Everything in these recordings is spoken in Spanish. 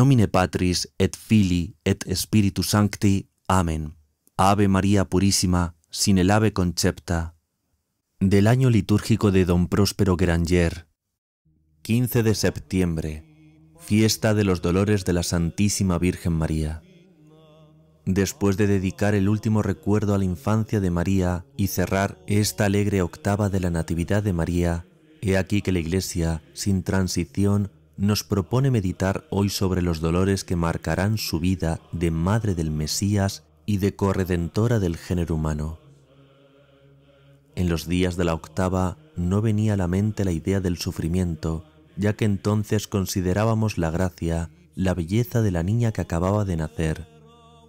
nomine Patris et Filii et Spiritus Sancti. Amén. Ave María Purísima, sin el ave concepta. Del año litúrgico de Don Próspero Granger, 15 de septiembre, fiesta de los dolores de la Santísima Virgen María. Después de dedicar el último recuerdo a la infancia de María y cerrar esta alegre octava de la Natividad de María, he aquí que la Iglesia, sin transición, nos propone meditar hoy sobre los dolores que marcarán su vida de Madre del Mesías y de corredentora del género humano. En los días de la octava no venía a la mente la idea del sufrimiento, ya que entonces considerábamos la gracia, la belleza de la niña que acababa de nacer.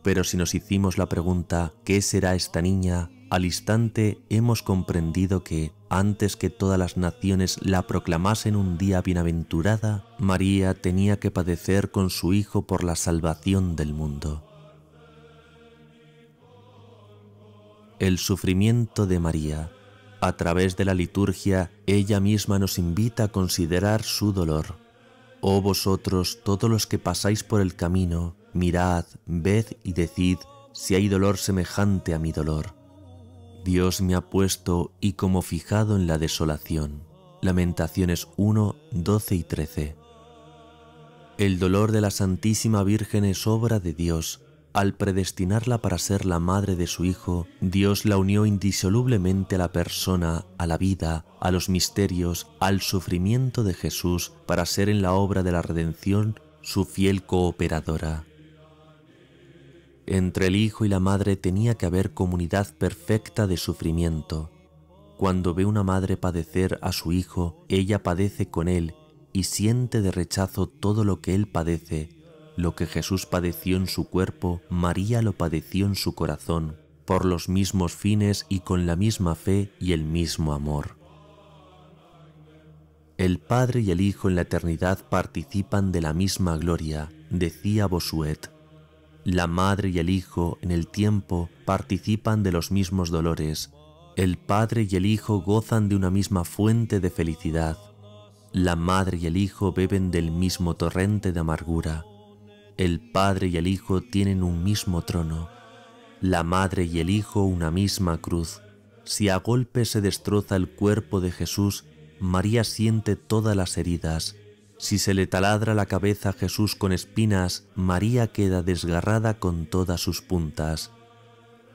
Pero si nos hicimos la pregunta, ¿qué será esta niña? Al instante hemos comprendido que, antes que todas las naciones la proclamasen un día bienaventurada, María tenía que padecer con su Hijo por la salvación del mundo. El sufrimiento de María. A través de la liturgia, ella misma nos invita a considerar su dolor. Oh vosotros, todos los que pasáis por el camino, mirad, ved y decid si hay dolor semejante a mi dolor Dios me ha puesto y como fijado en la desolación. Lamentaciones 1, 12 y 13. El dolor de la Santísima Virgen es obra de Dios. Al predestinarla para ser la madre de su Hijo, Dios la unió indisolublemente a la persona, a la vida, a los misterios, al sufrimiento de Jesús para ser en la obra de la redención su fiel cooperadora. Entre el hijo y la madre tenía que haber comunidad perfecta de sufrimiento. Cuando ve una madre padecer a su hijo, ella padece con él y siente de rechazo todo lo que él padece. Lo que Jesús padeció en su cuerpo, María lo padeció en su corazón, por los mismos fines y con la misma fe y el mismo amor. El Padre y el Hijo en la eternidad participan de la misma gloria, decía Bosuet. La madre y el hijo en el tiempo participan de los mismos dolores. El padre y el hijo gozan de una misma fuente de felicidad. La madre y el hijo beben del mismo torrente de amargura. El padre y el hijo tienen un mismo trono. La madre y el hijo una misma cruz. Si a golpe se destroza el cuerpo de Jesús, María siente todas las heridas si se le taladra la cabeza a Jesús con espinas, María queda desgarrada con todas sus puntas.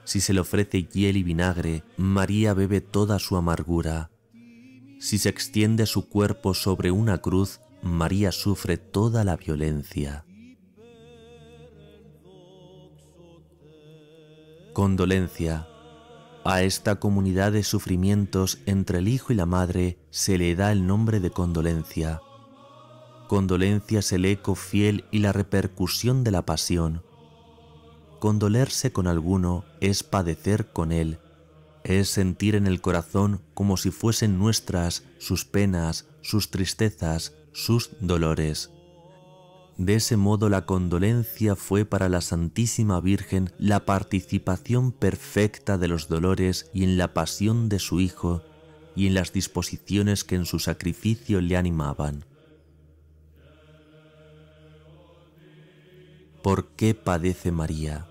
Si se le ofrece hiel y vinagre, María bebe toda su amargura. Si se extiende su cuerpo sobre una cruz, María sufre toda la violencia. Condolencia. A esta comunidad de sufrimientos entre el Hijo y la Madre se le da el nombre de condolencia Condolencia es el eco fiel y la repercusión de la pasión. Condolerse con alguno es padecer con él, es sentir en el corazón como si fuesen nuestras sus penas, sus tristezas, sus dolores. De ese modo la condolencia fue para la Santísima Virgen la participación perfecta de los dolores y en la pasión de su Hijo y en las disposiciones que en su sacrificio le animaban. ¿Por qué padece María?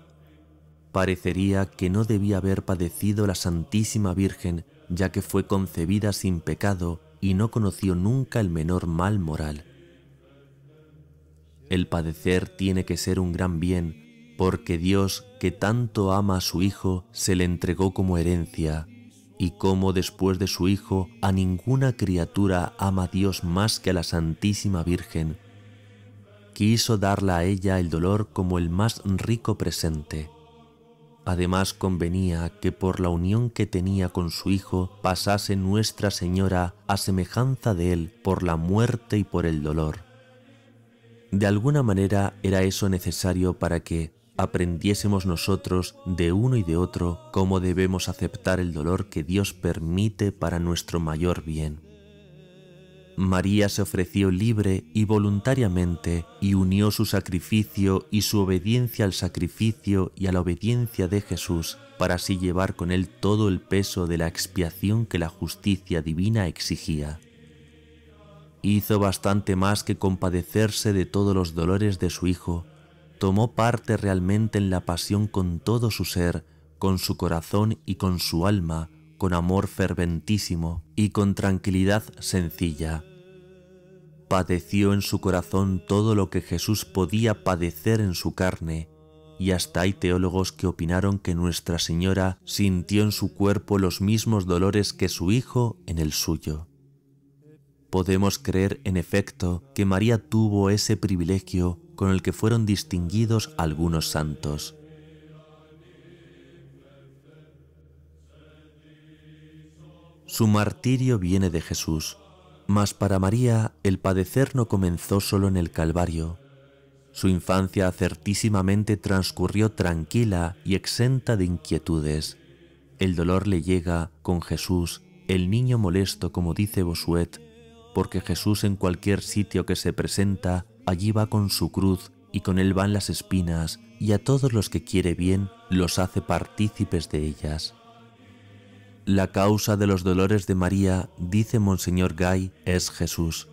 Parecería que no debía haber padecido la Santísima Virgen, ya que fue concebida sin pecado y no conoció nunca el menor mal moral. El padecer tiene que ser un gran bien, porque Dios, que tanto ama a su Hijo, se le entregó como herencia, y como después de su Hijo a ninguna criatura ama Dios más que a la Santísima Virgen, quiso darla a ella el dolor como el más rico presente. Además convenía que por la unión que tenía con su Hijo pasase Nuestra Señora a semejanza de Él por la muerte y por el dolor. De alguna manera era eso necesario para que aprendiésemos nosotros de uno y de otro cómo debemos aceptar el dolor que Dios permite para nuestro mayor bien. María se ofreció libre y voluntariamente y unió su sacrificio y su obediencia al sacrificio y a la obediencia de Jesús para así llevar con él todo el peso de la expiación que la justicia divina exigía. hizo bastante más que compadecerse de todos los dolores de su Hijo, tomó parte realmente en la pasión con todo su ser, con su corazón y con su alma, con amor ferventísimo y con tranquilidad sencilla. Padeció en su corazón todo lo que Jesús podía padecer en su carne, y hasta hay teólogos que opinaron que Nuestra Señora sintió en su cuerpo los mismos dolores que su Hijo en el suyo. Podemos creer, en efecto, que María tuvo ese privilegio con el que fueron distinguidos algunos santos. Su martirio viene de Jesús, mas para María el padecer no comenzó solo en el Calvario. Su infancia certísimamente transcurrió tranquila y exenta de inquietudes. El dolor le llega con Jesús, el niño molesto, como dice Bosuet, porque Jesús en cualquier sitio que se presenta, allí va con su cruz y con él van las espinas, y a todos los que quiere bien los hace partícipes de ellas. La causa de los dolores de María, dice Monseñor Gay, es Jesús.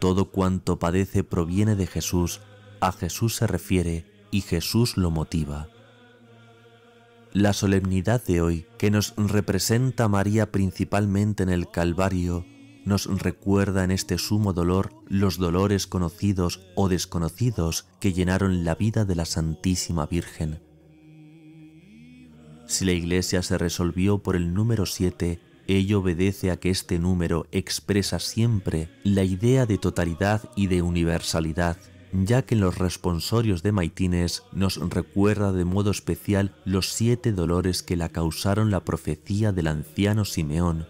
Todo cuanto padece proviene de Jesús, a Jesús se refiere y Jesús lo motiva. La solemnidad de hoy, que nos representa María principalmente en el Calvario, nos recuerda en este sumo dolor los dolores conocidos o desconocidos que llenaron la vida de la Santísima Virgen si la Iglesia se resolvió por el número 7, ello obedece a que este número expresa siempre la idea de totalidad y de universalidad, ya que en los responsorios de Maitines nos recuerda de modo especial los siete dolores que la causaron la profecía del anciano Simeón,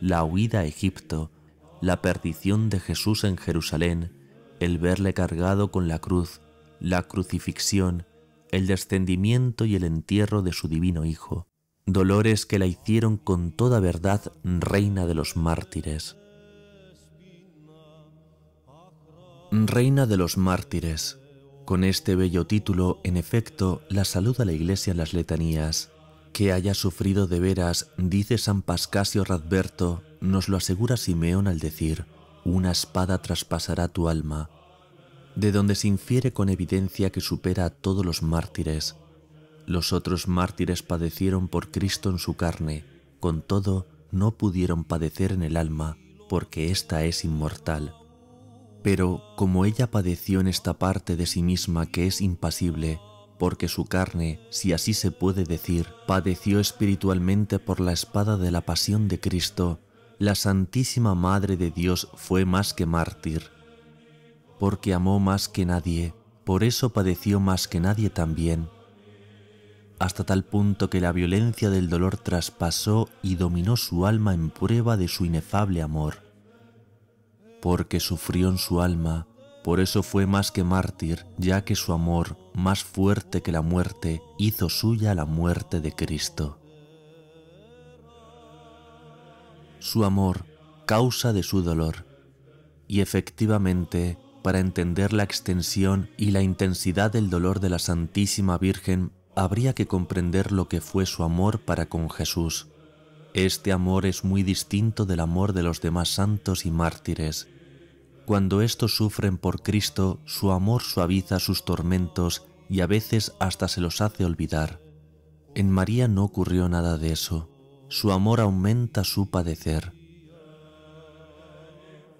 la huida a Egipto, la perdición de Jesús en Jerusalén, el verle cargado con la cruz, la crucifixión, el descendimiento y el entierro de su divino Hijo, dolores que la hicieron con toda verdad reina de los mártires. Reina de los mártires. Con este bello título, en efecto, la saluda la Iglesia en las letanías. Que haya sufrido de veras, dice San Pascasio Radberto, nos lo asegura Simeón al decir, una espada traspasará tu alma, de donde se infiere con evidencia que supera a todos los mártires. Los otros mártires padecieron por Cristo en su carne, con todo no pudieron padecer en el alma, porque ésta es inmortal. Pero como ella padeció en esta parte de sí misma que es impasible, porque su carne, si así se puede decir, padeció espiritualmente por la espada de la pasión de Cristo, la Santísima Madre de Dios fue más que mártir, porque amó más que nadie, por eso padeció más que nadie también, hasta tal punto que la violencia del dolor traspasó y dominó su alma en prueba de su inefable amor. Porque sufrió en su alma, por eso fue más que mártir, ya que su amor, más fuerte que la muerte, hizo suya la muerte de Cristo. Su amor, causa de su dolor, y efectivamente para entender la extensión y la intensidad del dolor de la Santísima Virgen, habría que comprender lo que fue su amor para con Jesús. Este amor es muy distinto del amor de los demás santos y mártires. Cuando éstos sufren por Cristo, su amor suaviza sus tormentos y a veces hasta se los hace olvidar. En María no ocurrió nada de eso. Su amor aumenta su padecer.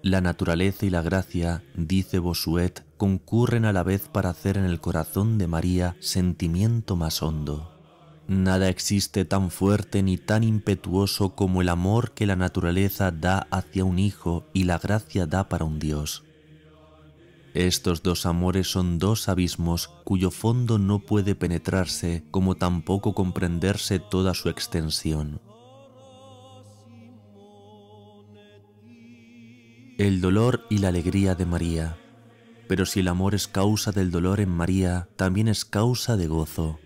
La naturaleza y la gracia, dice Bosuet, concurren a la vez para hacer en el corazón de María sentimiento más hondo. Nada existe tan fuerte ni tan impetuoso como el amor que la naturaleza da hacia un hijo y la gracia da para un Dios. Estos dos amores son dos abismos cuyo fondo no puede penetrarse como tampoco comprenderse toda su extensión. El dolor y la alegría de María. Pero si el amor es causa del dolor en María, también es causa de gozo.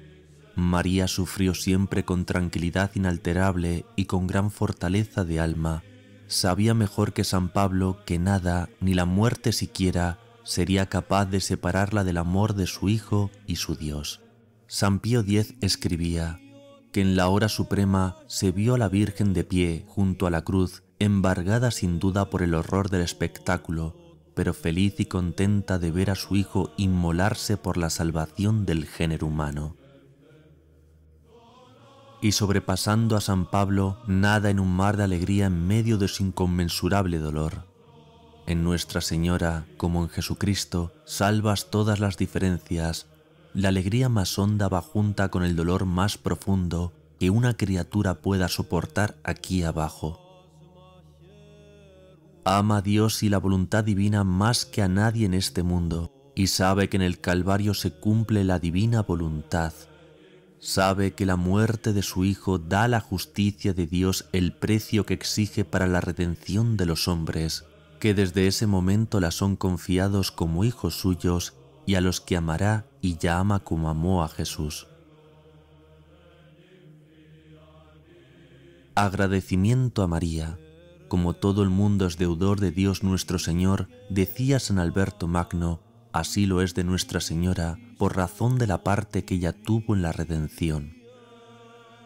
María sufrió siempre con tranquilidad inalterable y con gran fortaleza de alma. Sabía mejor que San Pablo que nada, ni la muerte siquiera, sería capaz de separarla del amor de su Hijo y su Dios. San Pío X escribía que en la hora suprema se vio a la Virgen de pie junto a la cruz embargada sin duda por el horror del espectáculo, pero feliz y contenta de ver a su hijo inmolarse por la salvación del género humano. Y sobrepasando a San Pablo, nada en un mar de alegría en medio de su inconmensurable dolor. En Nuestra Señora, como en Jesucristo, salvas todas las diferencias. La alegría más honda va junta con el dolor más profundo que una criatura pueda soportar aquí abajo. Ama a Dios y la voluntad divina más que a nadie en este mundo y sabe que en el Calvario se cumple la divina voluntad. Sabe que la muerte de su Hijo da a la justicia de Dios el precio que exige para la redención de los hombres, que desde ese momento la son confiados como hijos suyos y a los que amará y ya ama como amó a Jesús. Agradecimiento a María. Como todo el mundo es deudor de Dios nuestro Señor, decía San Alberto Magno, así lo es de Nuestra Señora, por razón de la parte que ella tuvo en la redención.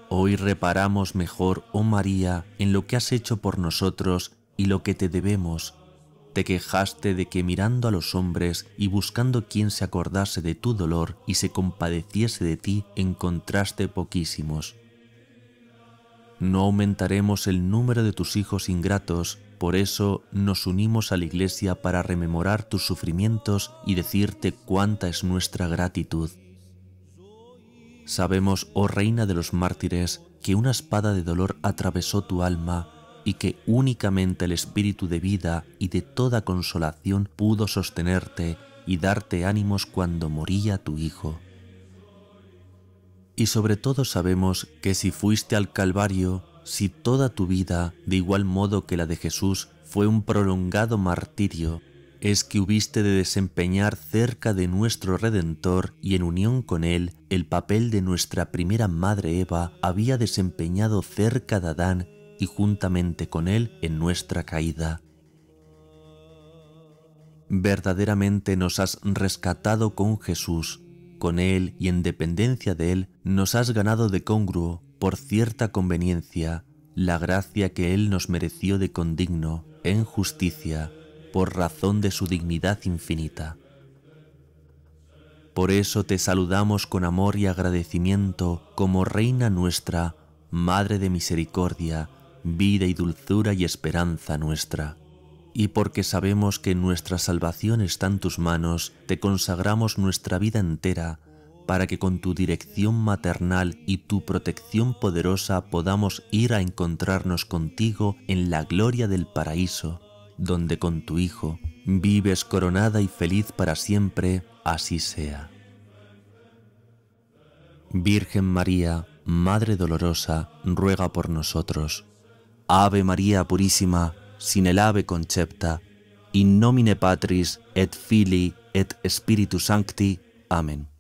Hoy reparamos mejor, oh María, en lo que has hecho por nosotros y lo que te debemos. Te quejaste de que mirando a los hombres y buscando quien se acordase de tu dolor y se compadeciese de ti, encontraste poquísimos no aumentaremos el número de tus hijos ingratos, por eso nos unimos a la Iglesia para rememorar tus sufrimientos y decirte cuánta es nuestra gratitud. Sabemos, oh Reina de los mártires, que una espada de dolor atravesó tu alma y que únicamente el Espíritu de vida y de toda consolación pudo sostenerte y darte ánimos cuando moría tu Hijo. Y sobre todo sabemos que si fuiste al Calvario, si toda tu vida, de igual modo que la de Jesús, fue un prolongado martirio, es que hubiste de desempeñar cerca de nuestro Redentor y en unión con Él el papel de nuestra primera madre Eva había desempeñado cerca de Adán y juntamente con Él en nuestra caída. Verdaderamente nos has rescatado con Jesús, con Él y en dependencia de Él nos has ganado de congruo, por cierta conveniencia, la gracia que Él nos mereció de condigno, en justicia, por razón de su dignidad infinita. Por eso te saludamos con amor y agradecimiento como Reina nuestra, Madre de Misericordia, vida y dulzura y esperanza nuestra y porque sabemos que nuestra salvación está en tus manos, te consagramos nuestra vida entera para que con tu dirección maternal y tu protección poderosa podamos ir a encontrarnos contigo en la gloria del paraíso, donde con tu Hijo vives coronada y feliz para siempre, así sea. Virgen María, Madre dolorosa, ruega por nosotros. Ave María Purísima, sin el ave concepta, in nomine Patris et Filii et Spiritus Sancti. Amen.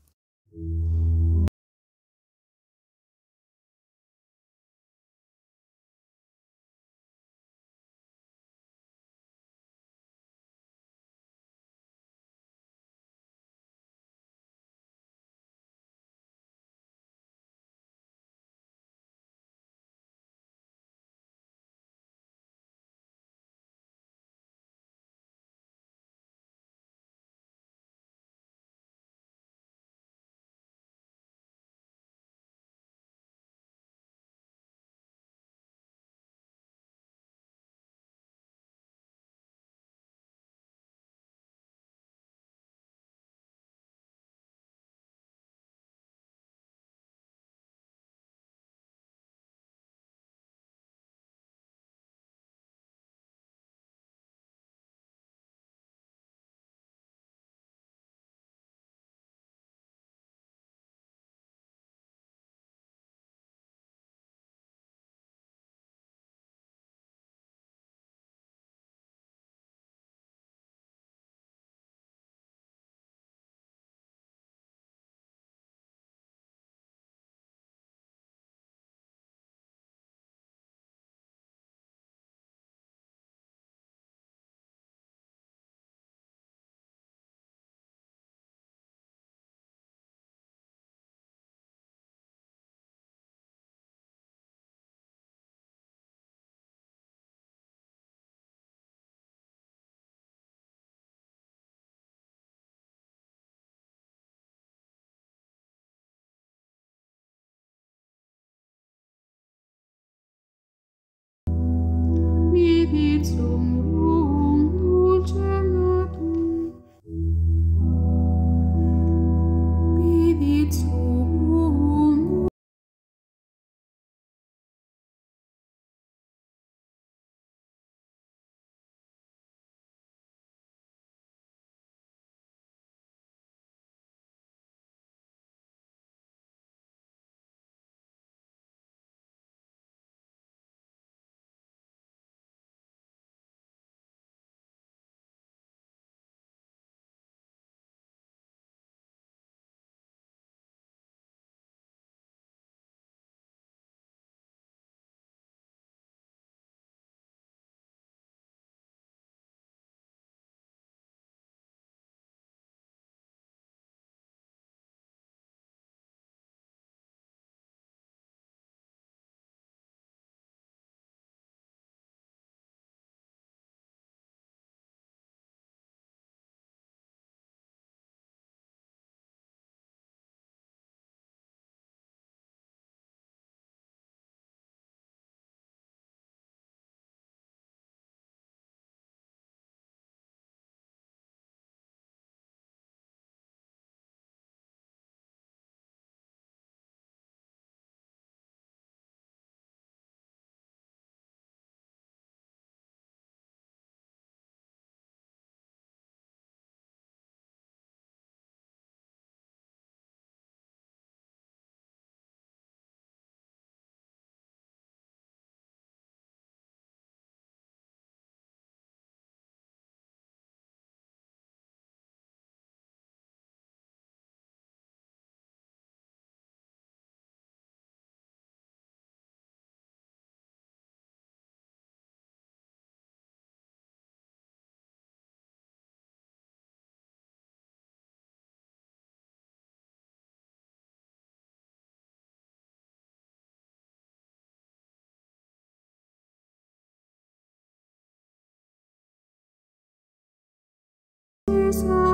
Jesus.